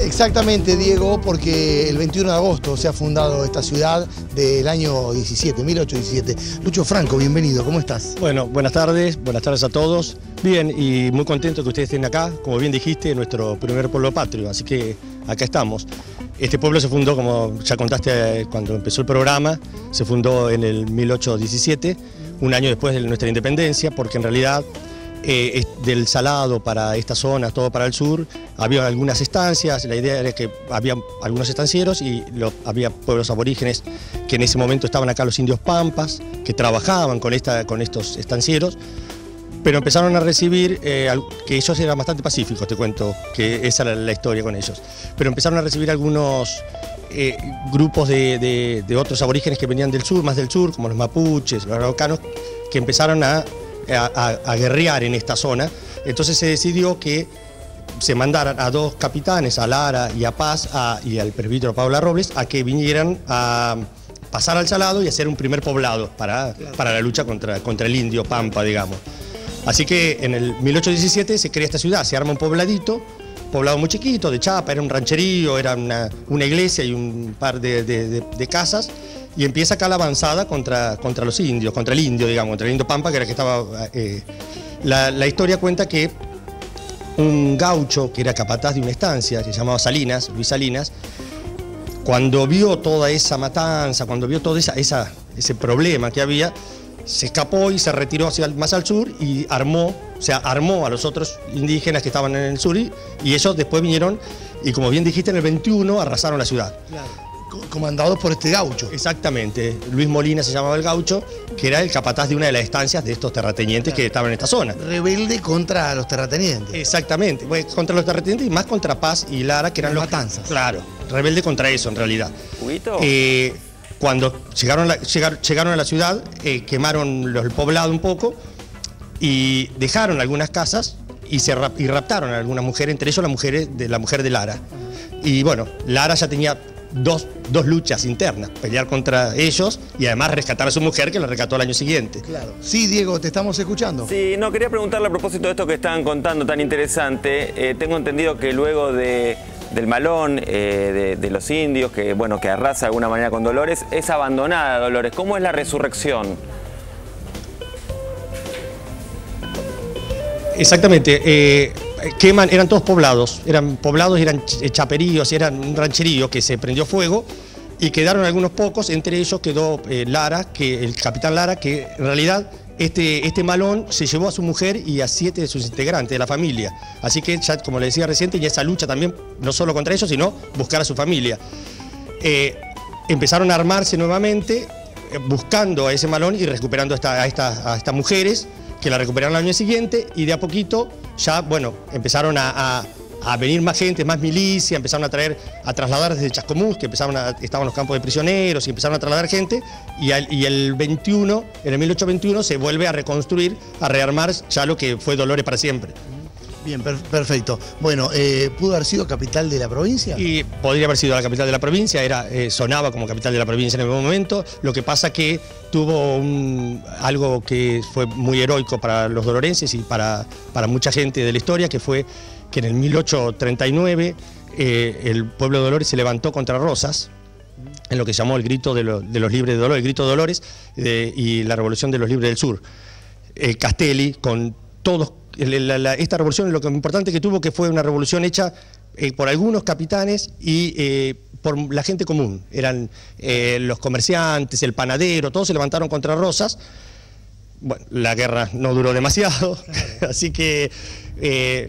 Exactamente, Diego, porque el 21 de agosto se ha fundado esta ciudad del año 17, 1817. Lucho Franco, bienvenido, ¿cómo estás? Bueno, buenas tardes, buenas tardes a todos. Bien, y muy contento que ustedes estén acá, como bien dijiste, nuestro primer pueblo patrio, así que acá estamos. Este pueblo se fundó, como ya contaste cuando empezó el programa, se fundó en el 1817, un año después de nuestra independencia, porque en realidad eh, del Salado para esta zona, todo para el sur, había algunas estancias, la idea era que había algunos estancieros y había pueblos aborígenes que en ese momento estaban acá los indios pampas, que trabajaban con, esta, con estos estancieros, pero empezaron a recibir, eh, que ellos eran bastante pacíficos, te cuento, que esa era la historia con ellos, pero empezaron a recibir algunos eh, grupos de, otros aborígenes que venían del sur, más del sur, como los mapuches, los araucanos, que empezaron a a, guerrear en esta zona. Entonces se decidió que se mandaran a dos capitanes, a Lara y a Paz, y al presbítero Paula Robles, a que vinieran a pasar al Salado y hacer un primer poblado para, para la lucha contra, contra el indio Pampa, digamos. Así que en el 1817 se crea esta ciudad, se arma un pobladito, poblado muy chiquito, de chapa, era un rancherío, era una, iglesia y un par de casas, y empieza acá la avanzada contra, contra los indios, contra el indio, digamos, contra el indio Pampa, que era que estaba... Eh, la, historia cuenta que un gaucho que era capataz de una estancia, que se llamaba Salinas, Luis Salinas, cuando vio toda esa matanza, cuando vio todo esa, ese problema que había, se escapó y se retiró hacia, más al sur y armó, o sea, armó a los otros indígenas que estaban en el sur y, y ellos después vinieron y como bien dijiste, en el 21 arrasaron la ciudad. Claro comandados por este gaucho. Exactamente, Luis Molina se llamaba el gaucho, que era el capataz de una de las estancias de estos terratenientes que estaban en esta zona. Rebelde contra los terratenientes. Exactamente, contra los terratenientes y más contra Paz y Lara, que eran los... Matanzas. Claro, rebelde contra eso en realidad. Eh, cuando llegaron, llegaron, a la ciudad, eh, quemaron el poblado un poco y dejaron algunas casas y, se y raptaron a algunas mujeres, entre ellos la mujer de, la mujer de Lara. Y bueno, Lara ya tenía dos, luchas internas, pelear contra ellos y además rescatar a su mujer que la rescató el año siguiente. Claro. Sí, Diego, te estamos escuchando. Sí, no, quería preguntarle a propósito de esto que estaban contando tan interesante. Eh, tengo entendido que luego de, del malón eh, de, los indios, que bueno, que arrasa de alguna manera con Dolores, es abandonada Dolores. ¿Cómo es la resurrección? Exactamente. Eh, queman, eran todos poblados, eran poblados, eran chaperíos, eran un rancherío que se prendió fuego y quedaron algunos pocos, entre ellos quedó eh, Lara, que, el capitán Lara, que en realidad este, este malón se llevó a su mujer y a siete de sus integrantes de la familia. Así que ya, como le decía recién, tenía esa lucha también, no solo contra ellos, sino buscar a su familia. Eh, empezaron a armarse nuevamente, eh, buscando a ese malón y recuperando a estas mujeres, que la recuperaron al año siguiente y de a poquito ya, bueno, empezaron a, venir más gente, más milicia, empezaron a traer, a trasladar desde Chascomús, que empezaron a, estaban los campos de prisioneros y empezaron a trasladar gente, y, y, el 21, en el 1821, se vuelve a reconstruir, a rearmar ya lo que fue Dolores para siempre. Bien, perfecto. Bueno, eh, ¿pudo haber sido capital de la provincia? Y podría haber sido la capital de la provincia, era, eh, sonaba como capital de la provincia en algún momento. Lo que pasa que tuvo un, algo que fue muy heroico para los dolorenses y para, para mucha gente de la historia, que fue que en el 1839 eh, el pueblo de Dolores se levantó contra Rosas, en lo que llamó el grito de, los libres de Dolores, el grito de Dolores y la revolución de los libres del sur. Castelli, con todos esta revolución, lo importante que tuvo que fue una revolución hecha eh, por algunos capitanes y eh, por la gente común. Eran eh, los comerciantes, el panadero, todos se levantaron contra Rosas. Bueno, la guerra no duró demasiado, así que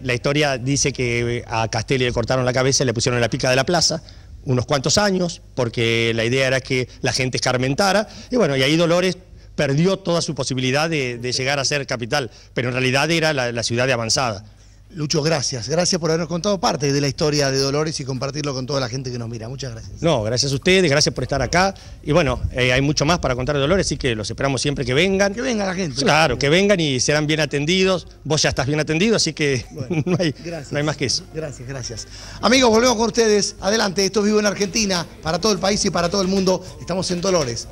la historia dice que a Castelli le cortaron la cabeza y le pusieron en la pica de la plaza unos cuantos años, porque la idea era que la gente escarmentara, y bueno, y ahí Dolores perdió toda su posibilidad de, llegar a ser capital, pero en realidad era la, ciudad de avanzada. Lucho, gracias. Gracias por habernos contado parte de la historia de Dolores y compartirlo con toda la gente que nos mira. Muchas gracias. No, gracias a ustedes, gracias por estar acá. Y bueno, eh, hay mucho más para contar de Dolores, así que los esperamos siempre que vengan. Que venga la gente. Claro, que vengan y serán bien atendidos. Vos ya estás bien atendido, así que no, hay, no hay más que eso. Gracias, gracias. Amigos, volvemos con ustedes. Adelante, esto es Vivo en Argentina, para todo el país y para todo el mundo. Estamos en Dolores.